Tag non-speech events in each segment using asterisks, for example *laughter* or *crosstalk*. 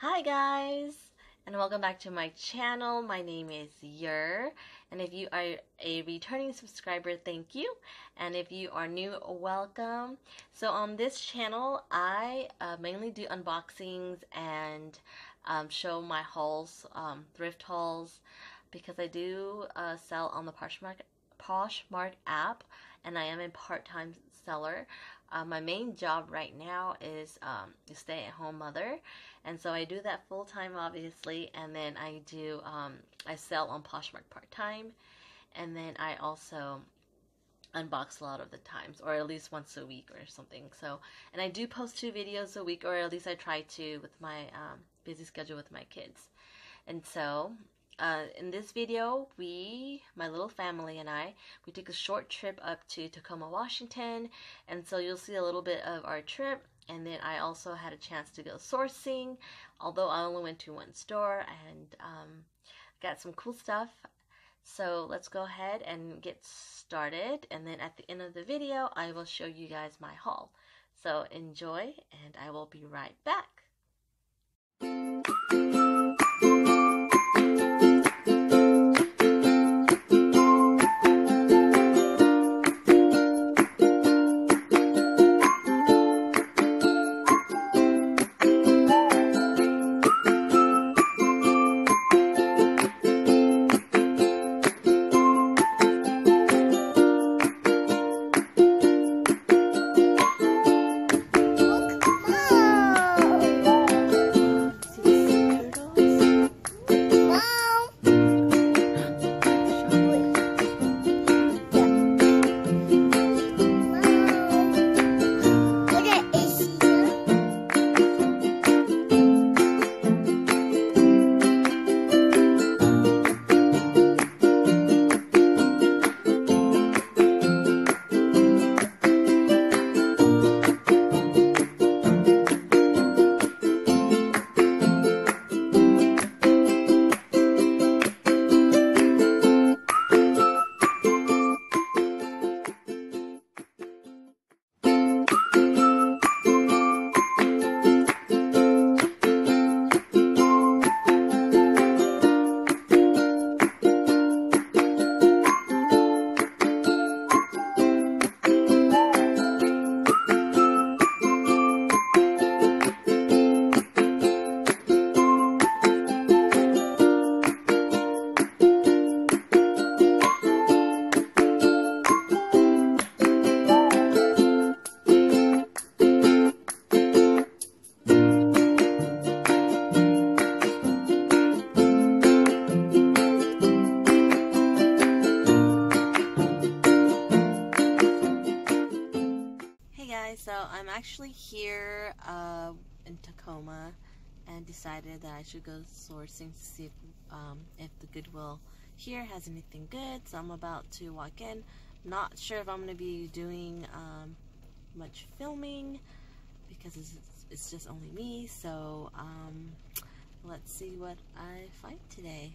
Hi guys and welcome back to my channel. My name is Yer and if you are a returning subscriber, thank you. And if you are new, welcome. So on this channel, I uh, mainly do unboxings and um, show my hauls, um, thrift hauls, because I do uh, sell on the Poshmark, Poshmark app and I am a part-time seller. Uh, my main job right now is um, a stay-at-home mother, and so I do that full time, obviously, and then I do um, I sell on Poshmark part time, and then I also unbox a lot of the times, or at least once a week or something. So, and I do post two videos a week, or at least I try to with my um, busy schedule with my kids, and so uh, in this video, we, my little family and I, we took a short trip up to Tacoma, Washington, and so you'll see a little bit of our trip, and then I also had a chance to go sourcing, although I only went to one store, and um, got some cool stuff. So let's go ahead and get started, and then at the end of the video, I will show you guys my haul. So enjoy, and I will be right back. Actually here uh, in Tacoma and decided that I should go sourcing to see if, um, if the Goodwill here has anything good. So I'm about to walk in. Not sure if I'm going to be doing um, much filming because it's, it's, just only me. So um, let's see what I find today.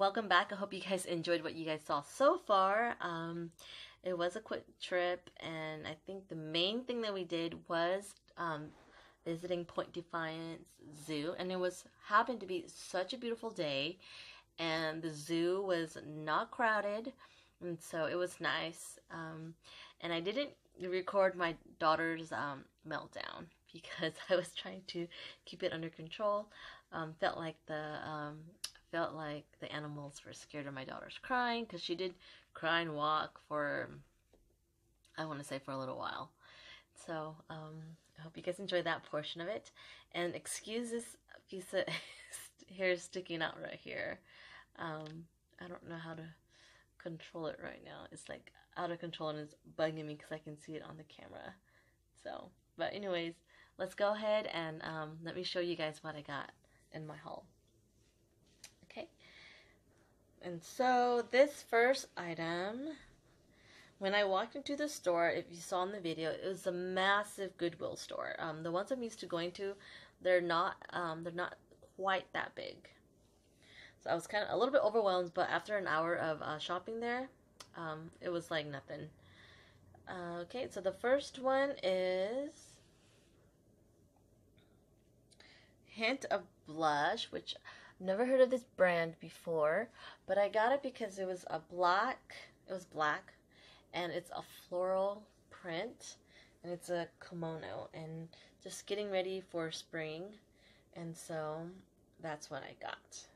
Welcome back. I hope you guys enjoyed what you guys saw so far. Um, it was a quick trip, and I think the main thing that we did was um, visiting Point Defiance Zoo, and it was happened to be such a beautiful day, and the zoo was not crowded. and so it was nice. Um, and I didn't record my daughter's um, meltdown *laughs* because I was trying to keep it under control. Um, felt like the um, felt like the animals were scared of my daughter's crying because she did cry and walk for I want to say for a little while. So um, I hope you guys enjoyed that portion of it. And excuse this piece of *laughs* hair sticking out right here. Um, I don't know how to control it right now. It's like out of control and it's bugging me because I can see it on the camera. So, but anyways, let's go ahead and um, let me show you guys what I got in my haul. And so this first item, when I walked into the store, if you saw in the video, it was a massive Goodwill store. Um, the ones I'm used to going to, they're not um, they're not quite that big. So I was kind of a little bit overwhelmed, but after an hour of uh, shopping there, um, it was like nothing. Uh, okay, so the first one is Hint of Blush, which never heard of this brand before, but I got it because it was a black, it was black, and it's a floral print, and it's a kimono, and just getting ready for spring, and so that's what I got.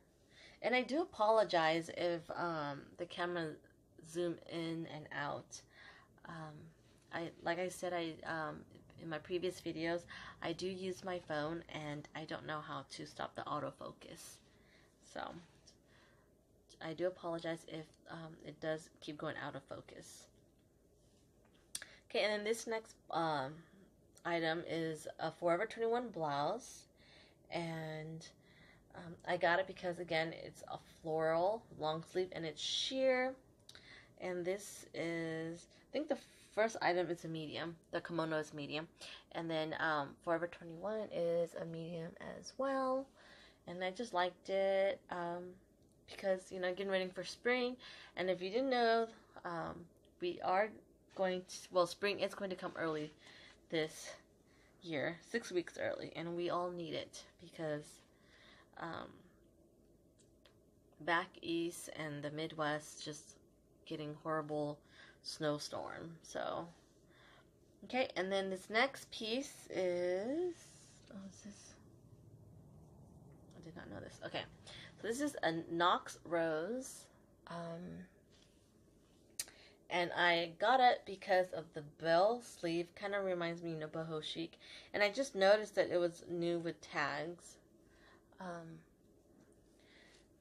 And I do apologize if um, the camera zoom in and out. Um, I like I said I um, in my previous videos I do use my phone and I don't know how to stop the autofocus. So I do apologize if um, it does keep going out of focus. Okay, and then this next um, item is a Forever 21 blouse. And um, I got it because again it's a floral long sleeve and it's sheer. And this is I think the first item is a medium. The kimono is medium. And then um, Forever 21 is a medium as well and I just liked it um, because you know getting ready for spring and if you didn't know um, we are going to well spring is going to come early this year six weeks early and we all need it because um, back east and the midwest just getting horrible snowstorm so. Okay and then this next piece is oh is this did not know this okay so this is a Knox Rose um, and I got it because of the bell sleeve kind of reminds me of a boho chic and I just noticed that it was new with tags um,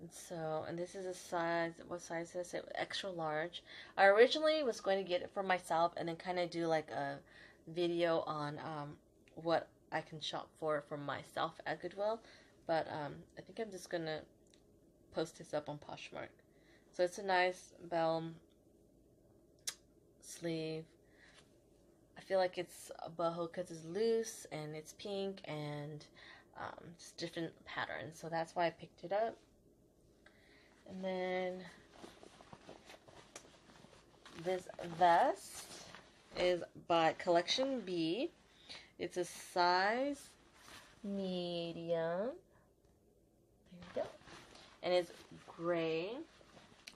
and so, and this is a size, what size did I say? Extra large. I originally was going to get it for myself and then kind of do like a video on um, what I can shop for for myself at Goodwill. But um, I think I'm just to post this up on Poshmark. So it's a nice bell sleeve. I feel like it's a boho because it's loose and it's pink and um, different patterns. So that's why I picked it up. And then this vest is by Collection B. It's a size medium. Go. And it's gray.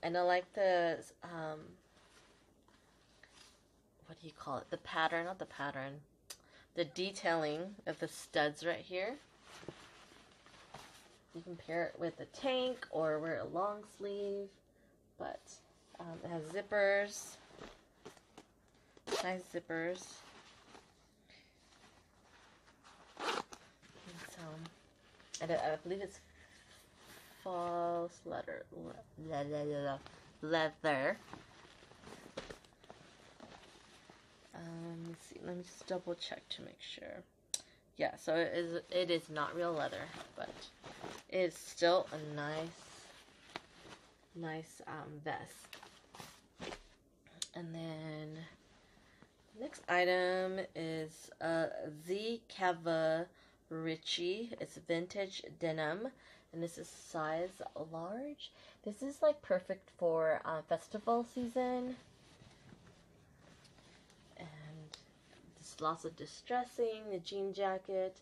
And I like the, um, what do you call it? The pattern, not the pattern. The detailing of the studs right here. You can pair it with a tank or wear a long sleeve, but um, it has zippers, nice zippers. And so, and I, I believe it's false leather, leather. Um, let's see. Let me just double check to make sure. Yeah, so it is. It is not real leather, but it's still a nice, nice um, vest. And then next item is uh, Z Cava Richie. It's vintage denim, and this is size large. This is like perfect for uh, festival season. And just lots of distressing. The jean jacket.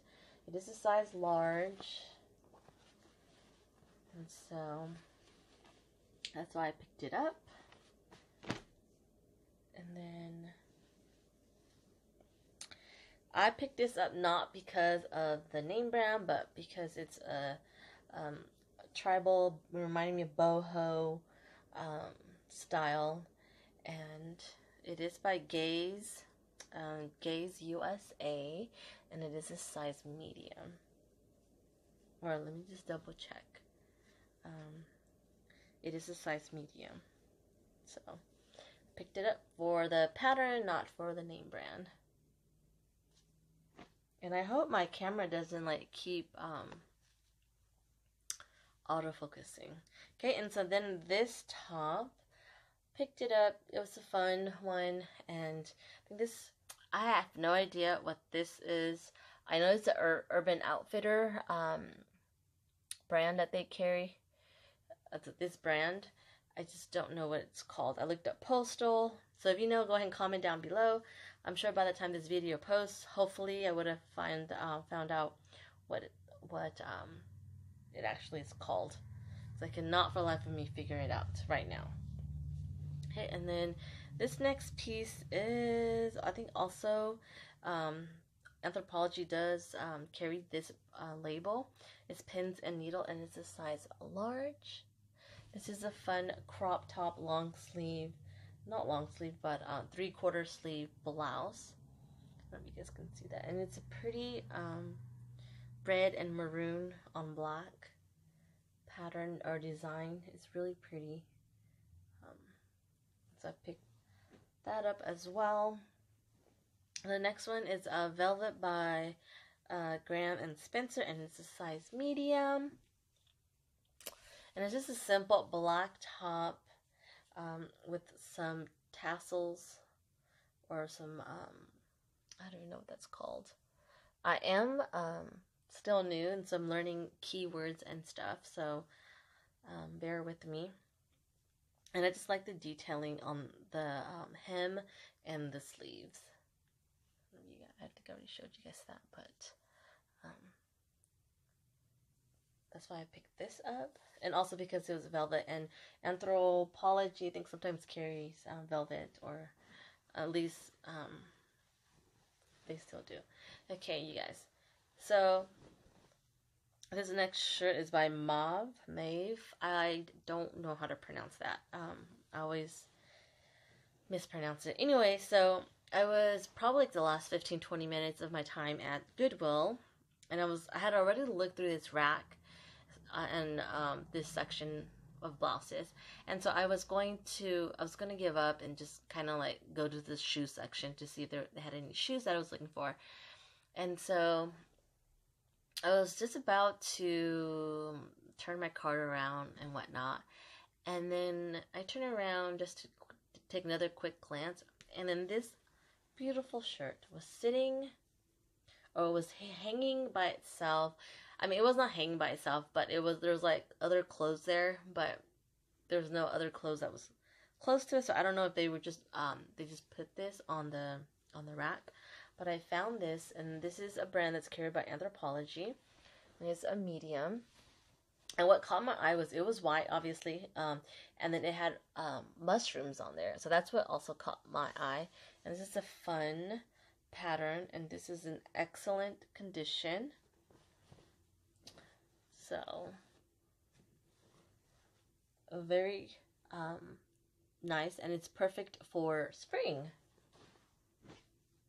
It is a size large. And so that's why I picked it up. And then I picked this up not because of the name brand, but because it's a, um, tribal, reminding me of boho um, style, and it is by Gaze, um, Gaze USA, and it is a size medium. Or let me just double check. Um, it is a size medium, so picked it up for the pattern, not for the name brand. And I hope my camera doesn't like keep um, autofocusing. Okay, and so then this top, picked it up. It was a fun one, and this. I have no idea what this is. I know it's an Ur- Urban Outfitter um, brand that they carry. That's this brand. I just don't know what it's called. I looked up Postal. So if you know, go ahead and comment down below. I'm sure by the time this video posts, hopefully I would have find uh, found out what what um, it actually is called. So I cannot for life of me figure it out right now. Okay, and then this next piece is I think also um, Anthropologie does um, carry this uh, label. It's pins and needle and it's a size large. This is a fun crop top long sleeve, not long sleeve, but uh, three quarter sleeve blouse. I don't know if you guys can see that. And it's a pretty um, red and maroon on black pattern or design. It's really pretty. Um, so I picked that up as well. The next one is uh, Velvet by uh, Graham and Spencer, and it's a size medium. And it's just a simple black top um, with some tassels or some, um, I don't even know what that's called. I am um, still new and so I'm learning keywords and stuff, so um, bear with me. And I just like the detailing on the um, hem and the sleeves. I think I already showed you guys that, but um, that's why I picked this up. And also because it was velvet and Anthropologie, I think sometimes carries um, velvet or at least um, they still do. Okay, you guys. So this next shirt is by Mauve, Maeve. I don't know how to pronounce that. Um, I always mispronounce it. Anyway, so I was probably the last 15 20 minutes of my time at Goodwill and I was I had already looked through this rack uh, and um, this section of blouses and so I was going to I was going to give up and just kind of like go to the shoe section to see if there, they had any shoes that I was looking for and so I was just about to turn my cart around and whatnot and then I turn around just to take another quick glance and then this beautiful shirt was sitting or was hanging by itself. I mean, it was not hanging by itself, but it was there was like other clothes there, but there was no other clothes that was close to it. So I don't know if they were just um they just put this on the on the rack. But I found this, and this is a brand that's carried by Anthropologie. And it's a medium. And what caught my eye was it was white, obviously, um, and then it had um, mushrooms on there. So that's what also caught my eye. And this is a fun pattern, and this is in excellent condition. So, very um, nice, and it's perfect for spring.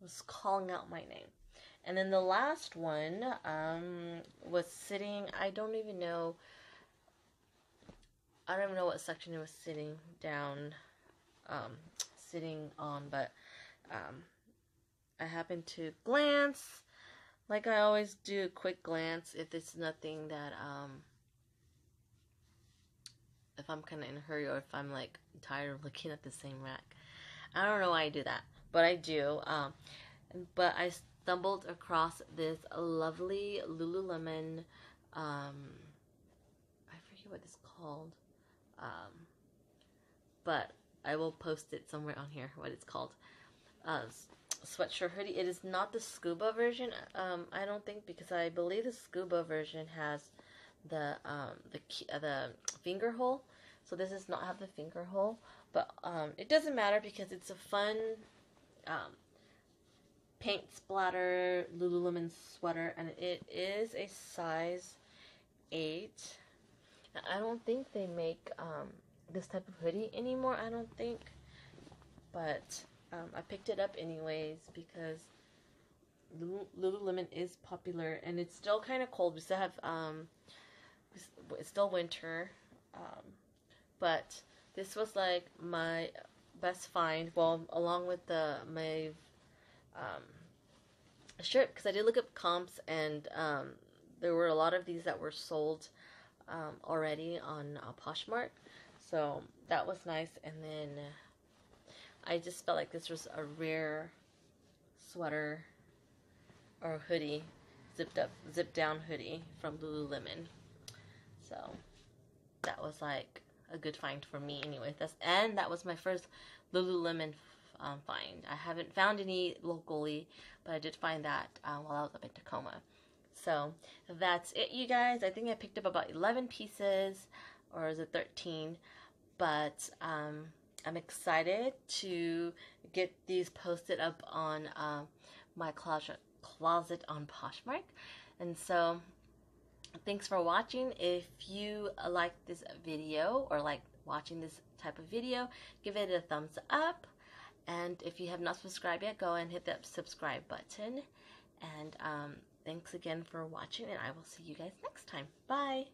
Was calling out my name. And then the last one um, was sitting, I don't even know I don't even know what section it was sitting down, um, sitting on, but um, I happened to glance, like I always do, a quick glance if it's nothing that, um, if I'm kind of in a hurry or if I'm like tired of looking at the same rack. I don't know why I do that, but I do. Um, but I stumbled across this lovely Lululemon, um, I forget what it's called. Um, but I will post it somewhere on here what it's called. Uh, sweatshirt hoodie. It is not the scuba version. Um, I don't think because I believe the scuba version has the um, the uh, the finger hole. So this does not have the finger hole, But um, it doesn't matter because it's a fun um, paint splatter Lululemon sweater, and it is a size 8. I don't think they make um, this type of hoodie anymore, I don't think. But um, I picked it up anyways because Lululemon is popular and it's still kind of cold. We still have, um, it's still winter. Um, but this was like my best find. Well, along with the my um, shirt because I did look up comps and um, there were a lot of these that were sold um, already on uh, Poshmark. So that was nice. And then I just felt like this was a rare sweater or hoodie, zipped up, zipped down hoodie from Lululemon. So that was like a good find for me anyway. That's and that was my first Lululemon um, find. I haven't found any locally, but I did find that uh, while I was up in Tacoma. So that's it, you guys. I think I picked up about 11 pieces, or is it 13? But um, I'm excited to get these posted up on uh, my closet closet on Poshmark. And so thanks for watching. If you like this video or like watching this type of video, give it a thumbs up. And if you have not subscribed yet, go and hit that subscribe button. And um, thanks again for watching, and I will see you guys next time. Bye.